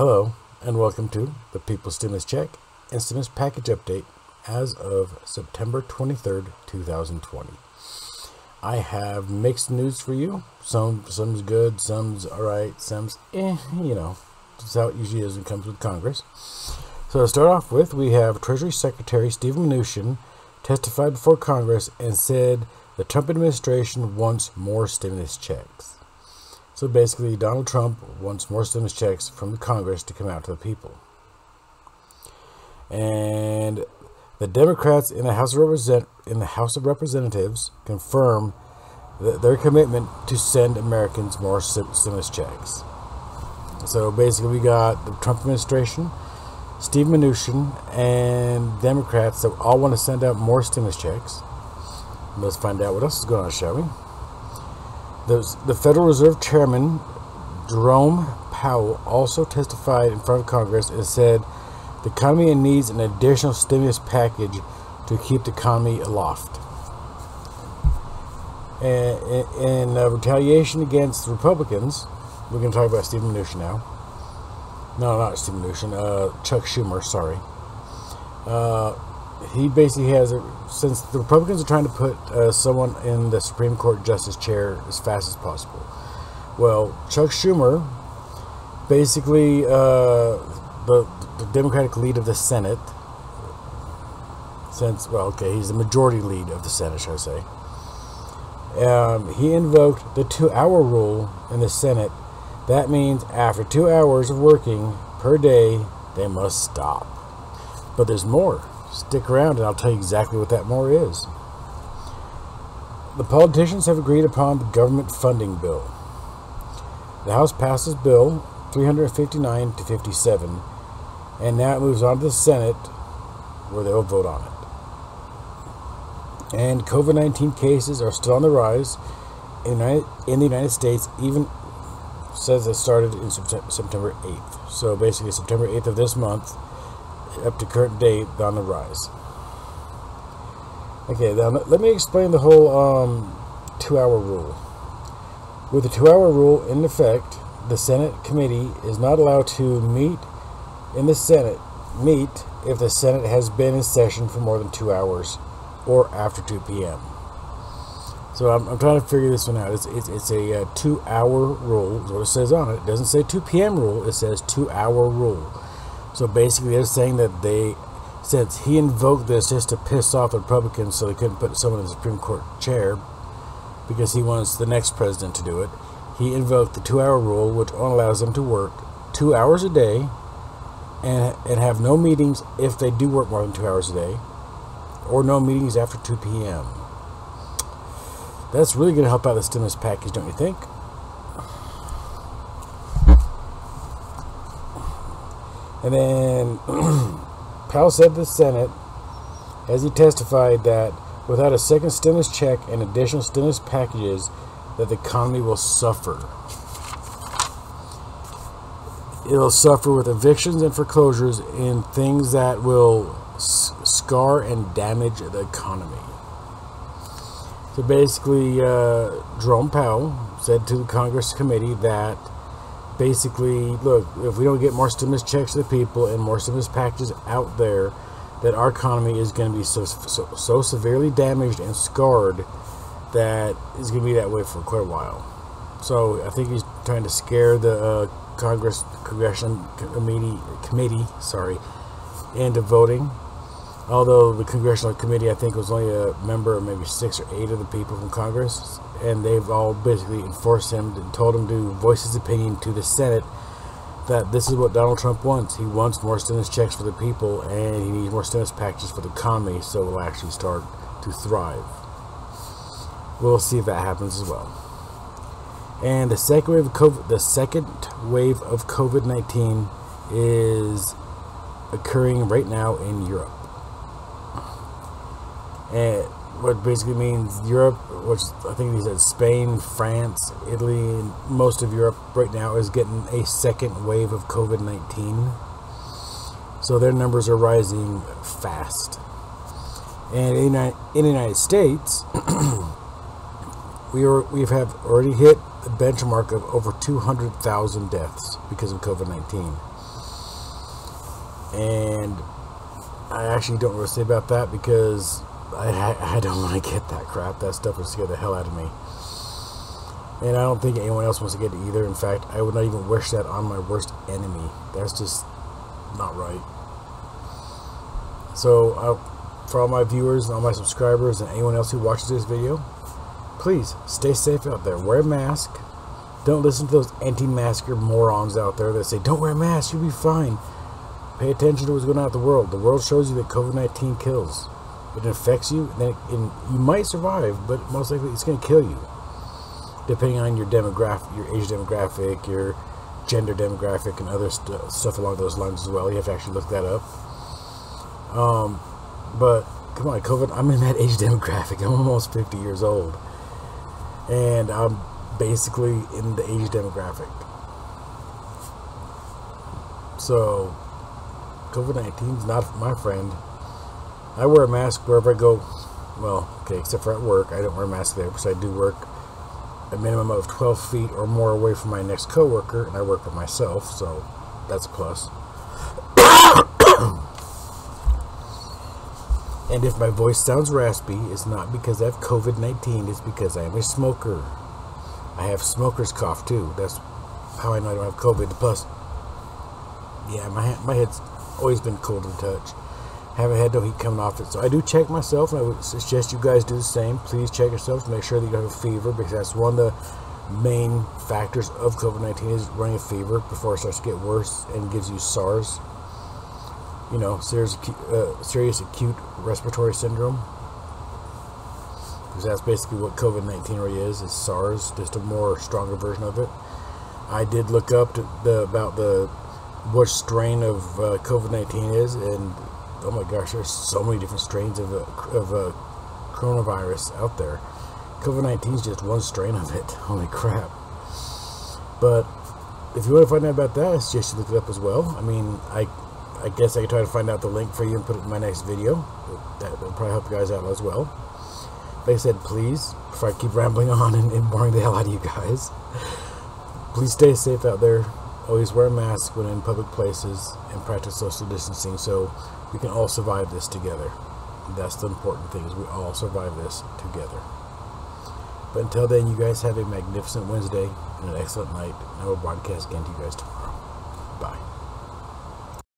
Hello, and welcome to the People Stimulus Check and Stimulus Package Update as of September 23rd, 2020. I have mixed news for you. Some some's good, some's alright, some's eh, you know. That's how it usually is when it comes with Congress. So to start off with, we have Treasury Secretary Steven Mnuchin testified before Congress and said the Trump administration wants more stimulus checks. So basically, Donald Trump wants more stimulus checks from the Congress to come out to the people. And the Democrats in the House of, Represent- in the House of Representatives confirm their commitment to send Americans more stimulus checks. So basically, we got the Trump administration, Steve Mnuchin, and Democrats that all want to send out more stimulus checks. Let's find out what else is going on, shall we? The, the Federal Reserve Chairman, Jerome Powell, also testified in front of Congress and said the economy needs an additional stimulus package to keep the economy aloft. And in uh, retaliation against the Republicans, we're going to talk about Steve Mnuchin now. No, not Steve Mnuchin. Uh, Chuck Schumer. Sorry. Uh, he basically has a, since the Republicans are trying to put uh, someone in the Supreme Court justice chair as fast as possible. Well, Chuck Schumer, basically uh, the, the Democratic lead of the Senate, since well, okay, he's the majority lead of the Senate, should I say? Um, he invoked the two-hour rule in the Senate. That means after two hours of working per day, they must stop. But there's more. Stick around and I'll tell you exactly what that more is. The politicians have agreed upon the government funding bill. The House passes Bill 359 to 57, and now it moves on to the Senate where they will vote on it. And COVID 19 cases are still on the rise in the United States, even says it started in September 8th. So basically, September 8th of this month up to current date on the rise. Okay, now let me explain the whole um, two-hour rule. With the two-hour rule in effect, the Senate committee is not allowed to meet in the Senate meet if the Senate has been in session for more than two hours or after 2 p.m. So I'm, I'm trying to figure this one out. It's, it's, it's a uh, two-hour rule, is what it says on it. It doesn't say 2 p.m. rule, it says two-hour rule. So basically, they're saying that they, since he invoked this just to piss off the Republicans so they couldn't put someone in the Supreme Court chair because he wants the next president to do it, he invoked the two hour rule, which only allows them to work two hours a day and, and have no meetings if they do work more than two hours a day, or no meetings after 2 p.m. That's really going to help out the stimulus package, don't you think? And then Powell said to the Senate, as he testified, that without a second stimulus check and additional stimulus packages, that the economy will suffer. It'll suffer with evictions and foreclosures and things that will scar and damage the economy. So basically, uh, Jerome Powell said to the Congress committee that basically, look, if we don't get more stimulus checks to the people and more stimulus packages out there, that our economy is going to be so, so, so severely damaged and scarred that it's going to be that way for quite a while. So I think he's trying to scare the uh, Congress Congressional Committee committee, sorry, into voting. Although the Congressional Committee, I think, was only a member of maybe six or eight of the people from Congress and they've all basically enforced him and told him to voice his opinion to the Senate that this is what Donald Trump wants. He wants more stimulus checks for the people, and he needs more stimulus packages for the economy so it will actually start to thrive. We'll see if that happens as well. And the second wave of COVID, the second wave of COVID nineteen is occurring right now in Europe. And what basically means Europe, which I think he said Spain, France, Italy, most of Europe right now is getting a second wave of COVID 19. So their numbers are rising fast. And in, in the United States, we are we have already hit the benchmark of over 200,000 deaths because of COVID 19. And I actually don't want to say about that because I, I don't want to get that crap. That stuff would scare the hell out of me. And I don't think anyone else wants to get it either. In fact, I would not even wish that on my worst enemy. That's just not right. So, uh, for all my viewers and all my subscribers and anyone else who watches this video, please stay safe out there. Wear a mask. Don't listen to those anti-masker morons out there that say, don't wear a mask, you'll be fine. Pay attention to what's going on in the world. The world shows you that COVID-19 kills. It infects you, and, then it, and you might survive, but most likely it's going to kill you. Depending on your demographic, your age demographic, your gender demographic, and other st stuff along those lines as well. You have to actually look that up. Um, but come on, COVID. I'm in that age demographic. I'm almost 50 years old, and I'm basically in the age demographic. So, COVID 19 is not my friend. I wear a mask wherever I go. Well, okay, except for at work. I don't wear a mask there because I do work a minimum of 12 feet or more away from my next coworker, and I work by myself, so that's a plus. and if my voice sounds raspy, it's not because I have COVID 19, it's because I am a smoker. I have smoker's cough too. That's how I know I don't have COVID. Plus, yeah, my my head's always been cold to touch. Haven't had no heat coming off it, so I do check myself, and I would suggest you guys do the same. Please check yourself to make sure that you have a fever, because that's one of the main factors of COVID-19 is running a fever before it starts to get worse and gives you SARS. You know, serious, uh, serious acute respiratory syndrome because that's basically what COVID-19 really is, is SARS, just a more stronger version of it. I did look up the, about the which strain of uh, COVID-19 is, and oh my gosh, there's so many different strains of, a, of uh, coronavirus out there. COVID-19 is just one strain of it. Holy crap. But if you want to find out about that, I suggest you look it up as well. I mean, I I guess I can try to find out the link for you and put it in my next video. That will probably help you guys out as well. Like I said, please, before I keep rambling on and, and boring the hell out of you guys, please stay safe out there. Always wear a mask when in public places and practice social distancing so we can all survive this together. That's the important thing is we all survive this together. But until then, you guys have a magnificent Wednesday and an excellent night. And I will broadcast again to you guys tomorrow. Bye.